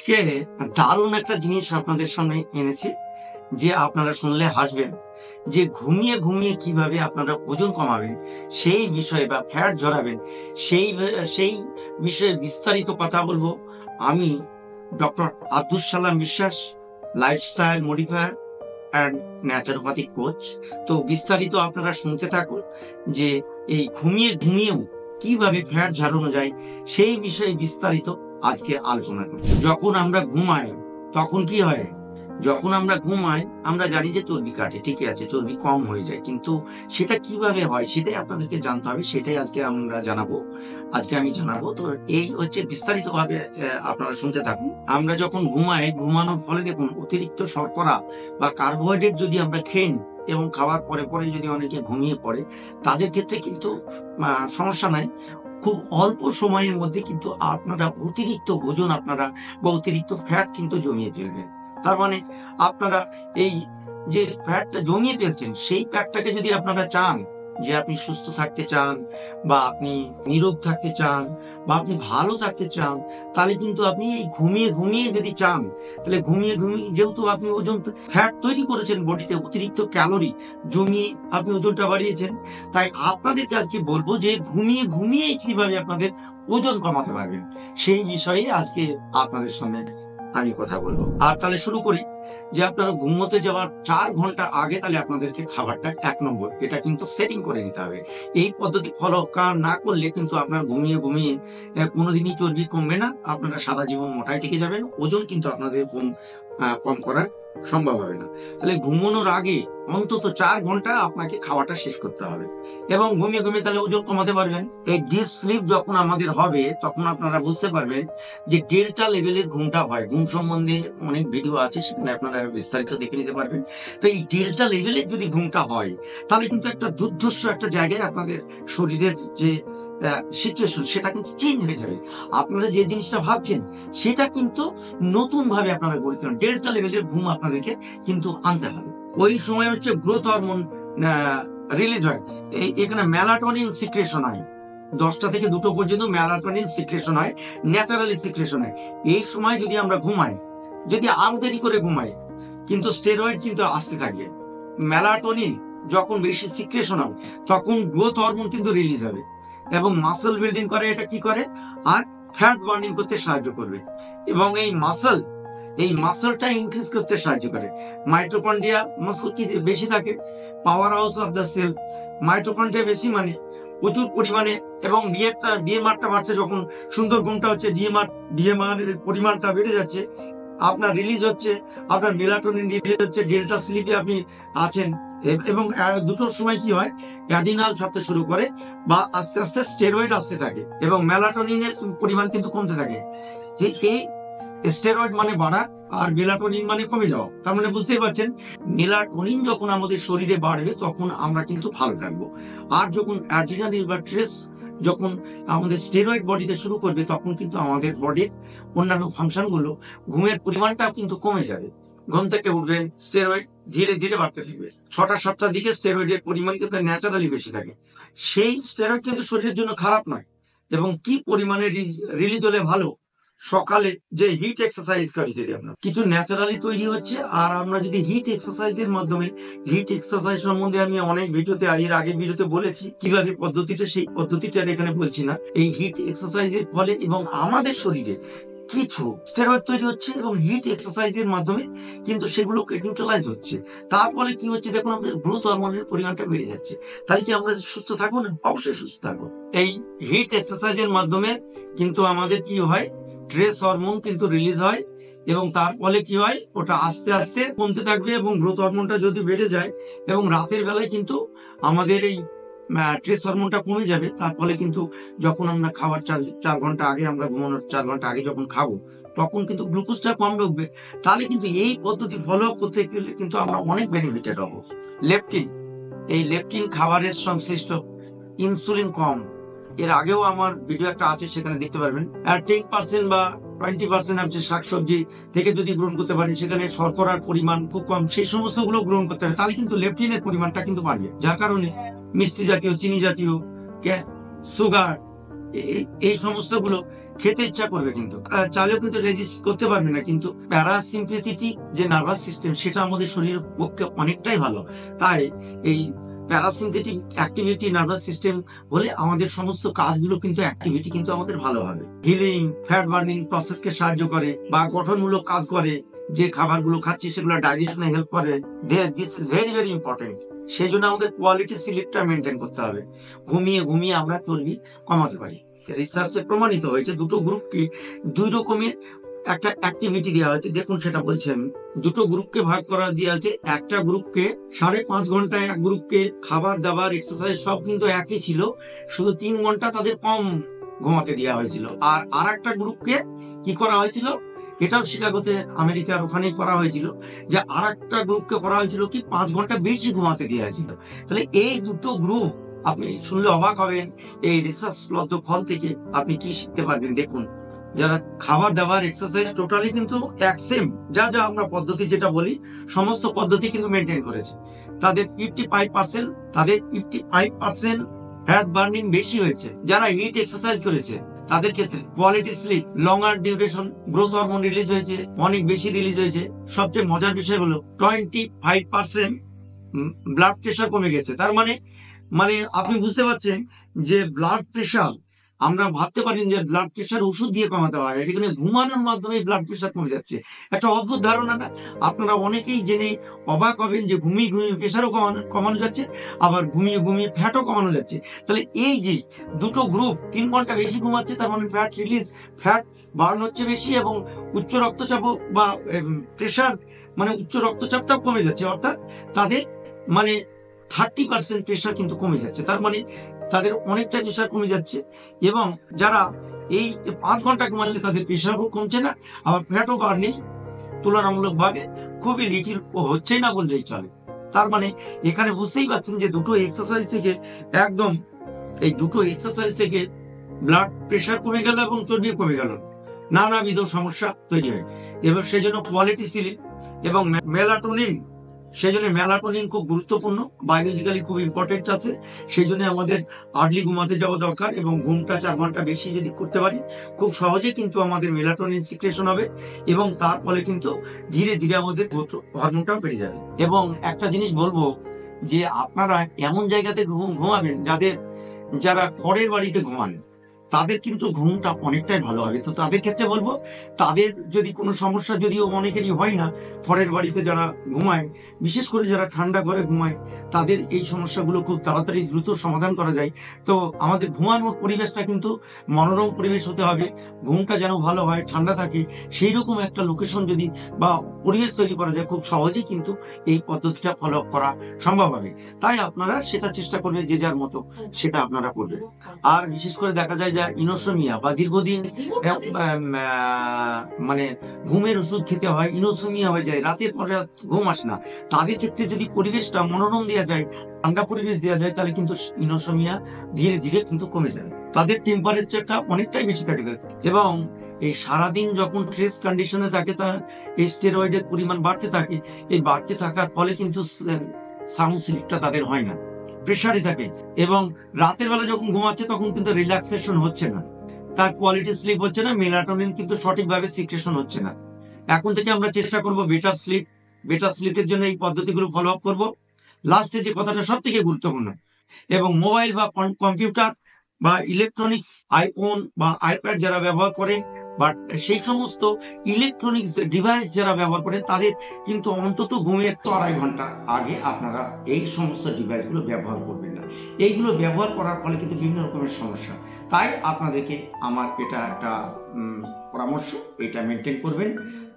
আজকে দারুণ একটা জিনিস আপনাদের সামনে এনেছি, যে আপনারা শুনলে হাসবেন, যে ঘুমিয়ে ঘুমিয়ে কীভাবে আপনারা ওজন কমাবেন, সেই বিষয়ে বা ফ্যাট ঝরাবেন সেই সেই বিষয়ে বিস্তারিত কথা বলব। আমি doctor Abdul Salam Biswas lifestyle modifier and naturopathic coach তো বিস্তারিত আপনারা শুনতে থাকুন, যে এই ঘুমিয়ে ঘুমিয়েও কীভাবে ফ্যাট ঝাড়ানো যায়, সেই বিষয়ে বিস্তারিত আজকে আলোচনা করি যখন আমরা ঘুমাই, তখন কি হয়? যখন আমরা ঘুমাই, আমরা জানি যে চর্বি কাটে, ঠিকই আছে, চর্বি কম হয়ে যায়। কিন্তু সেটা কীভাবে হয় সেটাই আপনাদেরকে জানতে হবে, সেটাই আজকে আমরা জানাব। আজকে আমি জানাব। তো এই হচ্ছে বিস্তারিত ভাবে আপনারা শুনতে থাকুন। আমরা যখন ঘুমাই, ঘুমানোর ফলে দেখুন, অতিরিক্ত শর্করা বা কার্বোহাইড্রেট যদি আমরা খেয়ে নিই এবং খাওয়ার পরে পরে যদি অনেকে ঘুমিয়ে পড়ে, তাদের ক্ষেত্রে কিন্তু সমস্যা নাই। খুব অল্প সময়ের মধ্যে কিন্তু আপনারা অতিরিক্ত ওজন আপনারা বা অতিরিক্ত ফ্যাট কিন্তু জমিয়ে ফেলবেন। তার মানে আপনারা এই যে ফ্যাটটা জমিয়ে ফেলছেন, সেই ফ্যাটটাকে যদি আপনারা চান যে আপনি সুস্থ থাকতে চান, বা আপনি নিরোগ থাকতে চান, বা আপনি ভালো থাকতে চান, তাহলে কিন্তু আপনি এই ঘুমিয়ে ঘুমিয়ে যদি চান, তাহলে ঘুমিয়ে ঘুমিয়ে যেহেতু আপনি ওজন ফ্যাট তৈরি করেছেন বডিতে, অতিরিক্ত ক্যালোরি জমিয়ে আপনি ওজনটা বাড়িয়েছেন, তাই আপনাদেরকে আজকে বলব যে ঘুমিয়ে ঘুমিয়ে কীভাবে আপনাদের ওজন কমাতে পারবেন, সেই বিষয়ে আজকে আপনাদের সামনে আমি কথা বলব। আর তাহলে শুরু করি। যে আপনারা ঘুমোতে যাওয়ার চার ঘণ্টা আগে তাহলে আপনাদেরকে খাবারটা এক নম্বর, এটা কিন্তু সেটিং করে নিতে হবে। এই পদ্ধতি ফলো না করলে কিন্তু আপনার ঘুমিয়ে ঘুমিয়ে কোনোদিনই চর্বি কমবে না। আপনারা সারা জীবন মোটাই থেকে যাবেন। ওজন কিন্তু আপনাদের কম কম করা সম্ভব হবে না। তাহলে ঘুমানোর আগে অন্তত চার ঘণ্টা আপনাকে খাওয়াটা শেষ করতে হবে। এবং ঘুমিয়ে ঘুমিয়ে তাহলে ওজন কমাতে পারবেন। এই ডিপ স্লিপ যখন আমাদের হবে, তখন আপনারা বুঝতে পারবেন যে ডেল্টা লেভেলের ঘুমটা হয়। ঘুম সম্বন্ধে অনেক ভিডিও আছে, সেখানে আপনারা বিস্তারিত দেখে নিতে পারবেন। তো এই ডেল্টা লেভেলের যদি ঘুমটা হয়, তাহলে কিন্তু একটা দুর্ধর্ষ একটা জায়গায় আপনাদের শরীরের যে সিচুয়েশন সেটা কিন্তু চেঞ্জ হয়ে যাবে। আপনারা যে জিনিসটা ভাবছেন, সেটা কিন্তু নতুন ভাবে আপনারা গড়ে তুলবেন ডেল্টা লেভেলের ঘুম আপনাদেরকে কিন্তু আনতে হবে। ওই সময় হচ্ছে গ্রোথ হরমোন রিলিজ হয়। এখানে ম্যালাটোনিন সিক্রেশন হয়। দশটা থেকে দুটো পর্যন্ত ম্যালাটোনিন সিক্রেশন হয় ন্যাচারালি সিক্রেশন হয়। এই সময় যদি আমরা ঘুমাই, যদি আরও দেরি করে ঘুমাই, কিন্তু স্টেরয়েড কিন্তু আসতে থাকে। ম্যালাটোনিন যখন বেশি সিক্রেশন হবে তখন গ্রোথ হরমোন কিন্তু রিলিজ হবে। এবং মাসেল বিল্ডিং করে, এটা কি করে? আর ফ্যাট বার্নিং করতে সাহায্য করবে। এবং এই মাসেল এই মাসেলটা ইনক্রিজ করতে সাহায্য করে। মাইটোকন্ড্রিয়া মাসেল কি বেশি থাকে? Power house of the cell mitochondria বেশি মানে প্রচুর পরিমাণে এবং বিয়েটা ডিএমআরটা বাড়ছে যখন সুন্দর ঘুমটা হচ্ছে ডিএমআর ডিএমআর এর পরিমাণটা বেড়ে যাচ্ছে। আপনার রিলিজ হচ্ছে, আপনার মেলাটোনিন রিলিজ হচ্ছে ডেল্টা স্লিপে আপনি আছেন। এবং দুটোর সময় কি হয়? অ্যাডিনাল ছাড়তে শুরু করে বা আস্তে আস্তে স্টেরয়েড আসতে থাকে এবং মেলাটোনিনের পরিমাণ কিন্তু কমতে থাকে। যে এই স্টেরয়েড মানে বাড়া আর মেলাটোনিন মানে কমে যাওয়া। তার মানে বুঝতেই পারছেন মেলাটোনিন যখন আমাদের শরীরে বাড়বে তখন আমরা কিন্তু ভালো থাকব। আর যখন অ্যাড্রিনালিন বা ট্রেস যখন আমাদের স্টেরয়েড বডিতে শুরু করবে তখন কিন্তু আমাদের বডির অন্যান্য ফাংশনগুলো ঘুমের পরিমাণটাও কিন্তু কমে যাবে। ঘুম থেকে উঠবে স্টেরয়েড ধীরে ধীরে বাড়তে থাকবে। ছটা সাতটার দিকে স্টেরয়েডের পরিমাণ কিন্তু ন্যাচারালি বেশি থাকে। সেই স্টেরয়েড কিন্তু শরীরের জন্য খারাপ নয়। এবং কি পরিমাণে রিলিজ হলে ভালো? সকালে যে হিট এক্সারসাইজ করি যদি আমরা, কিছু ন্যাচারালি তৈরি হচ্ছে, আর আমরা যদি হিট এক্সারসাইজের মাধ্যমে হিট এক্সারসাইজ সম্বন্ধে আমি অনেক ভিডিওতে এর আগের ভিডিওতে বলেছি, কীভাবে পদ্ধতিটা, সেই পদ্ধতিটা এখানে বলছি না। এই হিট এক্সারসাইজের ফলে এবং আমাদের শরীরে কিছু স্টেরয়েড তৈরি হচ্ছে এবং হিট এক্সারসাইজের মাধ্যমে কিন্তু সেগুলো নিউট্রালাইজ হচ্ছে। তার ফলে কি হচ্ছে? দেখুন, আমাদের গ্রোথ হরমোনের পরিমাণটা বেড়ে যাচ্ছে। তাহলে কি আমরা সুস্থ থাকব না? অবশ্যই সুস্থ থাকব। এই হিট এক্সারসাইজের মাধ্যমে কিন্তু আমাদের কি হয়? স্ট্রেস হরমোন কিন্তু রিলিজ হয় এবং তার ফলে কি হয়? ওটা আস্তে আস্তে কমতে থাকবে এবং গ্রোথ হরমোনটা যদি বেড়ে যায় এবং রাতের বেলায় কিন্তু আমাদের এই স্ট্রেস হরমোনটা কমে যাবে, তার ফলে কিন্তু যখন আমরা খাবার চার চার ঘণ্টা আগে আমরা ঘুমানোর চার ঘণ্টা আগে যখন খাব, তখন কিন্তু গ্লুকোজটা কম ঢুকবে। তাহলে কিন্তু এই পদ্ধতি ফলো করতে গেলে কিন্তু আমরা অনেক বেনিফিটেড হব। লেপটিন এই লেপটিন খাবারের সংশ্লিষ্ট ইনসুলিন কম। এর আগেও আমার ভিডিও একটা আছে, সেখানে দেখতে পারবেন। আর টেন পার্সেন্ট বা টোয়েন্টি পার্সেন্ট আপনি শাকসবজি থেকে যদি গ্রহণ করতে পারেন সেখানে শর্করার পরিমাণ খুব কম, সেই সমস্তগুলো গ্রহণ করতে হবে তাহলে কিন্তু লেপটিনের পরিমাণটা কিন্তু বাড়বে। যার কারণে মিষ্টি জাতীয়, চিনি জাতীয় সুগার এই- এই সমস্তগুলো খেতে ইচ্ছা করবে কিন্তু। চাইলেও কিন্তু রেজিস্ট করতে পারবে না, কিন্তু প্যারাসিম্পেথেটিক যে নার্ভাস সিস্টেম সেটা আমাদের শরীরের পক্ষে অনেকটাই ভালো। তাই এই প্যারাসিম্পেথিক অ্যাক্টিভিটি নার্ভাস সিস্টেম হলে আমাদের সমস্ত কাজগুলো কিন্তু অ্যাক্টিভিটি কিন্তু আমাদের ভালো হবে হিলিং ফ্যাট বার্নিং প্রসেসকে সাহায্য করে বা গঠনমূলক কাজ করে, যে খাবারগুলো খাচ্ছি সেগুলো ডাইজেশনে হেল্প করে। This is very very important সেই জন্য আমাদের কোয়ালিটি সিলিপটা মেনটেন করতে হবে। ঘুমিয়ে ঘুমিয়ে আমরা চর্বি কমাতে পারি। রিসার্চে প্রমাণিত হয়েছে, দুটো গ্রুপকে দুই রকমের একটা অ্যাক্টিভিটি দেওয়া হয়েছে। দেখুন সেটা বলছেন দুটো গ্রুপকে ভাগ করা দেওয়া হয়েছে। একটা গ্রুপকে সাড়ে পাঁচ ঘন্টায়, এক গ্রুপকে খাবার, দাবার এক্সারসাইজ সব কিন্তু একই ছিল। শুধু তিন ঘণ্টা তাদের কম ঘুমাতে দেওয়া হয়েছিল। আর আর একটা গ্রুপকে কি করা হয়েছিল? এটাও শিকাগোতে, আমেরিকার ওখানেই করা হয়েছিল যে আর একটা গ্রুপকে করা হয়েছিল কি, পাঁচ ঘণ্টা বেশি ঘুমাতে দেওয়া হয়েছিল। তাহলে এই দুটো গ্রুপ, আপনি শুনলে অবাক হবেন, এই রিসার্চ ফল থেকে আপনি কি শিখতে পারবেন? দেখুন, যারা খাবার দাবার এক্সারসাইজ টোটালি কিন্তু এক সেম যা যা আমরা পদ্ধতি যেটা বলি, সমস্ত পদ্ধতি কিন্তু মেনটেন করেছে। তাদের ফিফটি ফাইভ পার্সেন্ট তাদের fifty five percent fat burning বেশি হয়েছে, যারা হিট এক্সারসাইজ করেছে। তাদের ক্ষেত্রে কোয়ালিটি স্লিপ লং আর ডিউরেশন গ্রোথ হরমোন রিলিজ হয়েছে, অনেক বেশি রিলিজ হয়েছে। সবচেয়ে মজার বিষয় হলো twenty five percent blood pressure কমে গেছে। তার মানে মানে আপনি বুঝতে পারছেন যে ব্লাড প্রেশার আমরা ভাবতে পারি যে ব্লাড প্রেশার ওষুধ দিয়ে কমাতে হয়। এখানে ঘুমানোর মাধ্যমে ব্লাড প্রেশার কমে যাচ্ছে। একটা অদ্ভুত ধারণা না? আপনারা অনেকেই জেনে অবাক হবেন যে ঘুমিয়ে ঘুমিয়ে প্রেশারও কমানো কমানো যাচ্ছে, আবার ঘুমিয়ে ঘুমিয়ে ফ্যাটও কমানো যাচ্ছে। তাহলে এই যে দুটো গ্রুপ তিন ঘণ্টা বেশি ঘুমাচ্ছে, তার মানে ফ্যাট রিলিজ ফ্যাট বার্ন হচ্ছে বেশি এবং উচ্চ রক্তচাপ বা প্রেশার মানে উচ্চ রক্তচাপটাও কমে যাচ্ছে। অর্থাৎ তাদের মানে থার্টি পার্সেন্ট প্রেশার কিন্তু কমে যাচ্ছে। তার মানে তাদের অনেকটা প্রেশার কমে যাচ্ছে এবং যারা এই পাঁচ ঘণ্টা ঘুমাচ্ছে তাদের প্রেশারও কমছে না। আবার ফ্যাটও বাড়নি তুলনামূলক ভাবে খুবই লিটিল হচ্ছে না বললেই চলে। তার মানে এখানে বুঝতেই পারছেন যে দুটো এক্সারসাইজ থেকে একদম এই দুটো এক্সারসাইজ থেকে ব্লাড প্রেশার কমে গেল এবং চর্বি কমে গেল। নানাবিধ সমস্যা তৈরি হয়। এবার সেজন্য কোয়ালিটি সিলিপ এবং মেলাটোনিন সেই জন্য মেলাটোনিন খুব গুরুত্বপূর্ণ, বায়োলজিক্যালি খুব ইম্পর্টেন্ট আছে। সেই জন্য আমাদের আর্লি ঘুমাতে যাওয়া দরকার এবং ঘুমটা চার ঘণ্টা বেশি যদি করতে পারি, খুব সহজে কিন্তু আমাদের মেলাটোনিন সিক্রেশন হবে এবং তার ফলে কিন্তু ধীরে ধীরে আমাদের হরমোনটাও বেড়ে যাবে। এবং একটা জিনিস বলব যে আপনারা এমন জায়গাতে ঘুম- ঘুমাবেন যাদের যারা খড়ের বাড়িতে ঘুমান। তাদের কিন্তু ঘুমটা অনেকটাই ভালো হবে। তো তাদের ক্ষেত্রে বলব, তাদের যদি কোনো সমস্যা যদিও অনেকেরই হয় না খড়ের বাড়িতে যারা ঘুমায়, বিশেষ করে যারা ঠান্ডা ঘরে ঘুমায়, তাদের এই সমস্যাগুলো খুব তাড়াতাড়ি দ্রুত সমাধান করা যায়। তো আমাদের ঘুমানোর পরিবেশটা কিন্তু মনোরম পরিবেশ হতে হবে, ঘুমটা যেন ভালো হয়, ঠান্ডা থাকে সেই রকম একটা লোকেশন যদি বা পরিবেশ তৈরি করা যায়, খুব সহজেই কিন্তু এই পদ্ধতিটা ফলো করা সম্ভব হবে। তাই আপনারা সেটা চেষ্টা করবে যে যার মতো সেটা আপনারা করবেন। আর বিশেষ করে দেখা যায় যে ইনোসোমিয়া বা দীর্ঘদিন মানে ঘুমের ওষুধ খেতে হয় ইনোসোমিয়া হয়ে যায় রাতের পরে ঘুম আসে না। তাদের ক্ষেত্রে যদি পরিবেশটা মনোরম দেওয়া যায় ঠান্ডা পরিবেশ দেওয়া যায় তাহলে কিন্তু ইনোসোমিয়া ধীরে ধীরে কিন্তু কমে যাবে। তাদের টেম্পারেচারটা অনেকটাই বেশি থাকে। এবং এই সারাদিন যখন স্ট্রেস কন্ডিশনে থাকে তার এই স্টেরয়েডের পরিমাণ বাড়তে থাকে এই বাড়তে থাকার ফলে কিন্তু সাউন্ড স্লিপটা তাদের হয় না। প্রেশারে থাকে এবং রাতের বেলা যখন ঘুমাচ্ছে তখন কিন্তু রিল্যাক্সেশন হচ্ছে না। তার কোয়ালিটি স্লিপ হচ্ছে না মেলাটোনিন কিন্তু সঠিকভাবে সিক্রেশন হচ্ছে না। এখন থেকে আমরা চেষ্টা করব বেটার স্লিপ বেটার স্লিপের জন্য এই পদ্ধতিগুলো ফলো আপ করব। লাস্টে যে কথাটা সব থেকে গুরুত্বপূর্ণ, এবং মোবাইল বা কম্পিউটার বা ইলেকট্রনিক্স আইফোন বা আইপ্যাড যারা ব্যবহার করেন বা সেই সমস্ত ইলেকট্রনিক্স ডিভাইস যারা ব্যবহার করেন, তাদের কিন্তু অন্তত ঘুমের তো আড়াই ঘণ্টা আগে আপনারা এই সমস্ত ডিভাইসগুলো ব্যবহার করবেন না। এইগুলো ব্যবহার করার ফলে কিন্তু বিভিন্ন রকমের সমস্যা। তাই আপনাদেরকে আমার এটা একটা পরামর্শ, এটা মেনটেন করবেন।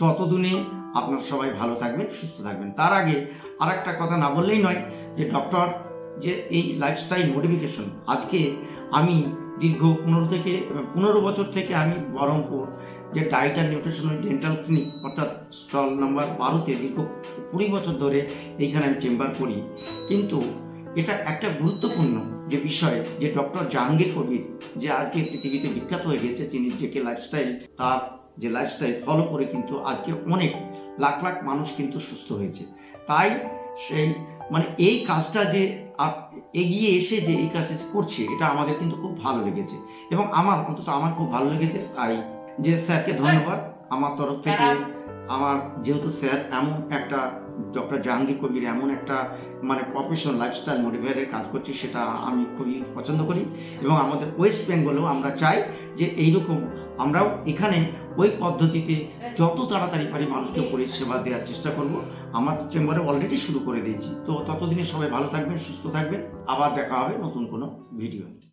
ততদিনে আপনার সবাই ভালো থাকবেন, সুস্থ থাকবেন। তার আগে আর একটা কথা না বললেই নয় যে ডক্টর যে এই লাইফস্টাইল মডিফিকেশন আজকে আমি দীর্ঘ পনেরো থেকে, পনেরো বছর থেকে আমি বহরমপুর যে diet and nutritional dental clinic, অর্থাৎ স্টল নাম্বার বারোতে দীর্ঘ কুড়ি বছর ধরে এইখানে আমি চেম্বার করি। কিন্তু এটা একটা গুরুত্বপূর্ণ যে বিষয় যে ডক্টর জাহাঙ্গীর কবির যে আজকে পৃথিবীতে বিখ্যাত হয়ে গেছে তিনি যে কে লাইফস্টাইল তার যে লাইফস্টাইল ফলো করে কিন্তু আজকে অনেক লাখ লাখ মানুষ কিন্তু সুস্থ হয়েছে। তাই সেই মানে এই কাজটা যে এগিয়ে এসে যে এই কাজটা করছে এটা আমাদের কিন্তু খুব ভালো লেগেছে। এবং আমার অন্তত আমার খুব ভালো লেগেছে। তাই যে স্যারকে ধন্যবাদ। আমার তরফ থেকে আমার যেহেতু স্যার এমন একটা ডক্টর জাহাঙ্গীর কবির এমন একটা মানে প্রফেশনাল লাইফস্টাইল মোটিভেটের কাজ করছি সেটা আমি খুবই পছন্দ করি। এবং আমাদের ওয়েস্ট বেঙ্গলেও আমরা চাই যে এইরকম আমরাও এখানে ওই পদ্ধতিতে যত তাড়াতাড়ি পারি মানুষকে পরিষেবা দেওয়ার চেষ্টা করব। আমার চেম্বারে অলরেডি শুরু করে দিয়েছি। তো ততদিনে সবাই ভালো থাকবেন, সুস্থ থাকবেন। আবার দেখা হবে নতুন কোনো ভিডিও